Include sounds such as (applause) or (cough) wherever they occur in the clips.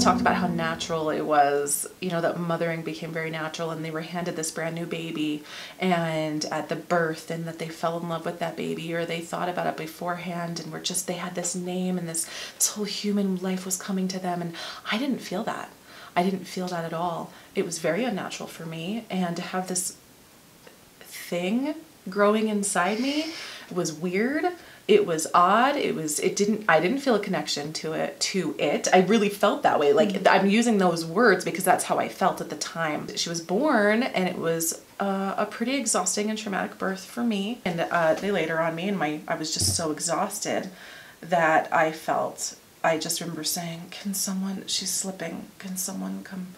always talked about how natural it was, you know, that mothering became very natural and they were handed this brand new baby and at the birth and that they fell in love with that baby or they thought about it beforehand and were just, they had this name and this, this whole human life was coming to them. And I didn't feel that. I didn't feel that at all. It was very unnatural for me. And to have this thing growing inside me was weird it was odd. It was it didn't i didn't feel a connection to it to it. I really felt that way. Like mm-hmm. i'm using those words because that's how i felt at the time. She was born and it was uh, a pretty exhausting and traumatic birth for me. And uh, they laid her on me and my i was just so exhausted that i felt i just remember saying can someone she's slipping. Can someone come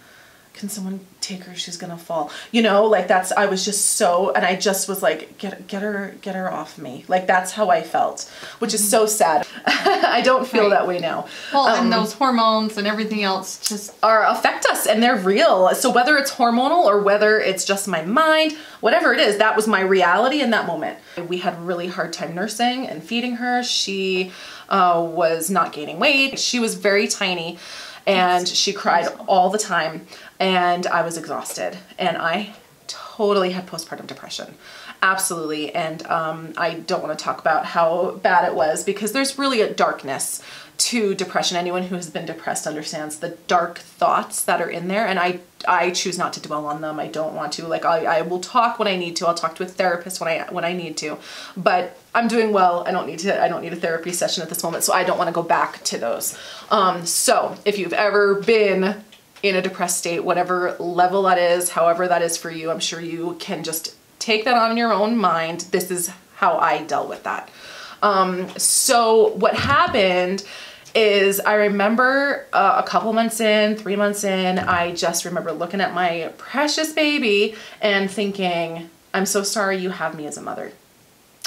can someone take her? She's gonna fall. You know like that's i was just so and i just was like get get her get her off me. Like that's how i felt which is so sad. (laughs) I don't feel right. that way now. Well um, and those hormones and everything else just are affect us and they're real. So whether it's hormonal or whether it's just my mind whatever it is that was my reality in that moment. We had really hard time nursing and feeding her. She uh, was not gaining weight. She was very tiny and she cried all the time. And I was exhausted. And I totally had postpartum depression absolutely and um, I don't want to talk about how bad it was because there's really a darkness to depression. Anyone who has been depressed understands the dark thoughts that are in there and I I choose not to dwell on them. I don't want to like I, I will talk when I need to. I'll talk to a therapist when I when I need to. But I'm doing well. I don't need to I don't need a therapy session at this moment so I don't want to go back to those. Um, so if you've ever been in a depressed state whatever level that is however that is for you I'm sure you can just take that on your own mind this is how I dealt with that um, so what happened is I remember uh, a couple months in, three months in, I just remember looking at my precious baby and thinking, I'm so sorry you have me as a mother.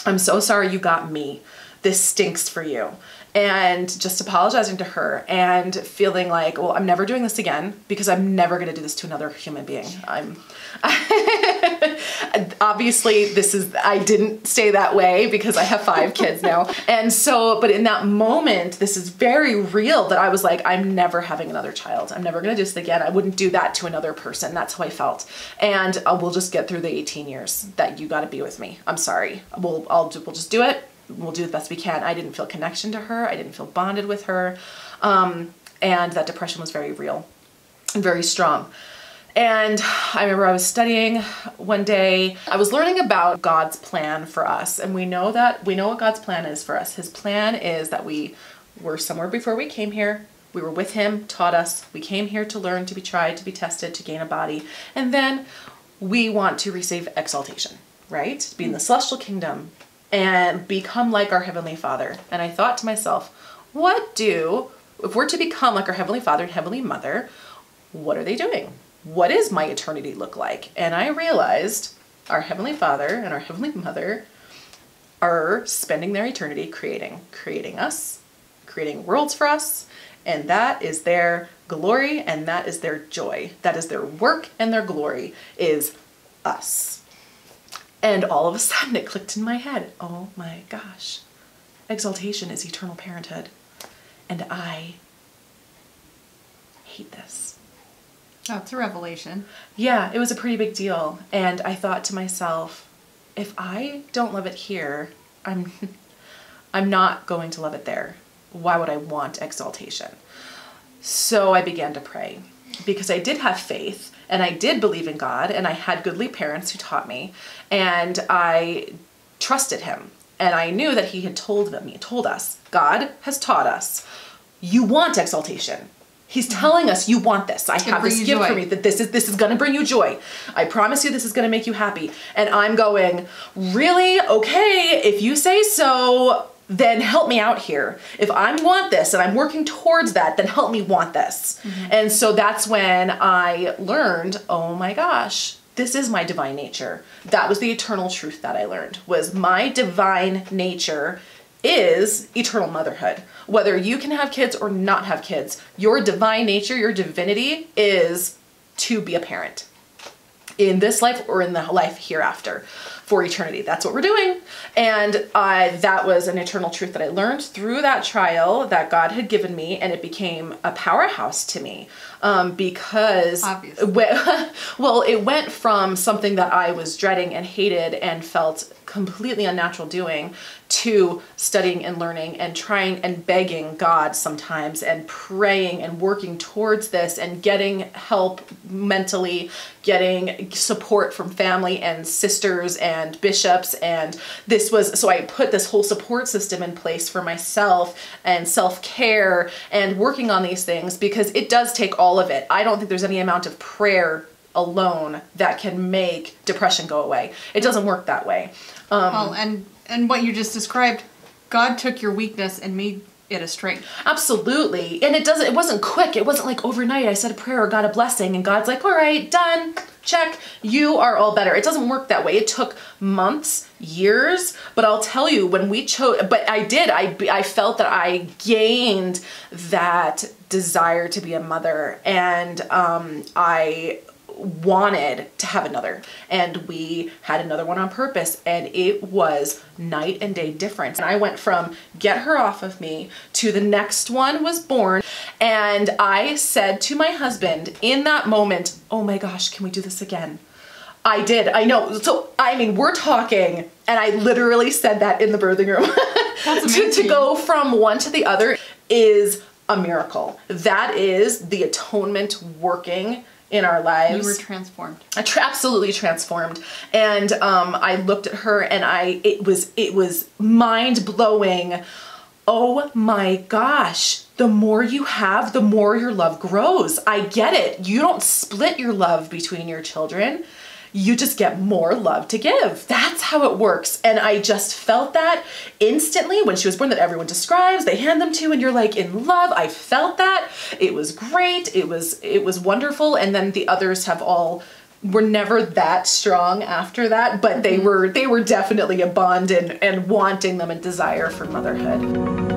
I'm so sorry you got me. This stinks for you and just apologizing to her and feeling like, well, I'm never doing this again because I'm never going to do this to another human being. I'm (laughs) obviously this is I didn't stay that way because I have five kids now. (laughs) And so, but in that moment, this is very real that I was like, I'm never having another child. I'm never going to do this again. I wouldn't do that to another person. That's how I felt. And uh, we'll just get through the 18 years that you got to be with me. I'm sorry. We'll I'll do, we'll just do it we'll do the best we can. I didn't feel connection to her. I didn't feel bonded with her. Um, and that depression was very real and very strong. And I remember I was studying one day. I was learning about God's plan for us. And we know that we know what God's plan is for us. His plan is that we were somewhere before we came here. We were with him, taught us. We came here to learn, to be tried, to be tested, to gain a body. And then we want to receive exaltation, right? To be in the celestial kingdom, and become like our Heavenly Father. And I thought to myself, what do, if we're to become like our Heavenly Father and Heavenly Mother, what are they doing? What does my eternity look like? And I realized our Heavenly Father and our Heavenly Mother are spending their eternity creating, creating us, creating worlds for us, and that is their glory and that is their joy. That is their work and their glory is us. And all of a sudden (laughs) it clicked in my head. Oh my gosh. Exaltation is eternal parenthood. And I hate this. Oh, it's a revelation. Yeah, it was a pretty big deal. And I thought to myself, if I don't love it here, I'm (laughs) I'm not going to love it there. Why would I want exaltation? So I began to pray because I did have faith and I did believe in God and I had goodly parents who taught me and I trusted him and I knew that he had told them, he told us, God has taught us, you want exaltation. He's telling us you want this. I have this gift for me that this is this is going to bring you joy. I promise you this is going to make you happy. And I'm going, "Really? Okay, if you say so, then help me out here. If I want this and I'm working towards that, then help me want this. Mm-hmm. And so that's when I learned, oh my gosh, this is my divine nature. That was the eternal truth that I learned was my divine nature is eternal motherhood. Whether you can have kids or not have kids, your divine nature, your divinity is to be a parent. in this life or in the life hereafter for eternity. That's what we're doing. And uh, that was an eternal truth that I learned through that trial that God had given me, and it became a powerhouse to me um, because, Obviously. (laughs) well, it went from something that I was dreading and hated and felt completely unnatural doing to studying and learning and trying and begging God sometimes and praying and working towards this and getting help mentally, getting support from family and sisters and bishops. And this was so I put this whole support system in place for myself and self care and working on these things because it does take all of it. I don't think there's any amount of prayer alone that can make depression go away. It doesn't work that way. Um, well, and and what you just described, God took your weakness and made it a strength. Absolutely. And it doesn't it wasn't quick. It wasn't like overnight I said a prayer or got a blessing and God's like, "All right, done. Check. You are all better." It doesn't work that way. It took months, years, but I'll tell you when we chose but I did. I I felt that I gained that desire to be a mother and um I wanted to have another and we had another one on purpose and it was night and day difference and i went from get her off of me to the next one was born and i said to my husband in that moment oh my gosh can we do this again I did. I know. So I mean, we're talking, and I literally said that in the birthing room. (laughs) To, to go from one to the other is a miracle. That is the atonement working in our lives. You were transformed. I tra- absolutely transformed. And um, i looked at her and i it was it was mind blowing oh my gosh the more you have the more your love grows. I get it. You don't split your love between your children you just get more love to give. That's how it works. And I just felt that instantly when she was born that everyone describes, they hand them to you and you're like in love. I felt that. It was great. It was it was wonderful and then the others have all were never that strong after that, but they mm-hmm. were they were definitely a bond and and wanting them and desire for motherhood.